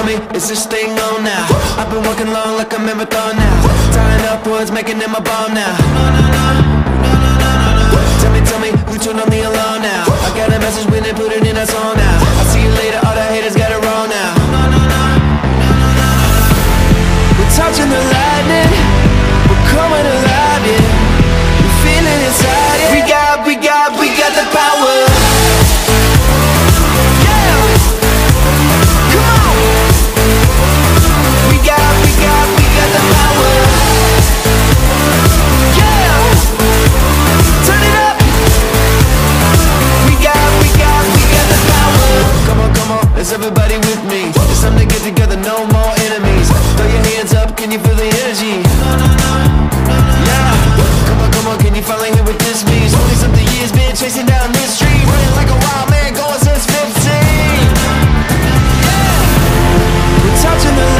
tell me, is this thing on now? I've been working long like a marathon now. Tying up words, making it my bomb now. No, no, no, no, no, no, no, Tell me, tell me, who turned on the alarm now? I got a message, we didn't put it in our song now. I'll see you later, all the haters got it wrong now. No, no, no, no, no, no, no. We're touching the lightning. We're coming alive, yeah. We're feeling inside, yeah. We got, we got, we got the power. is everybody with me? It's time to get together, no more enemies Throw your hands up, can you feel the energy? Yeah, come on, come on, can you finally hear what this means? Only something years been chasing down this street Running like a wild man, going since 15 Yeah, we're touching the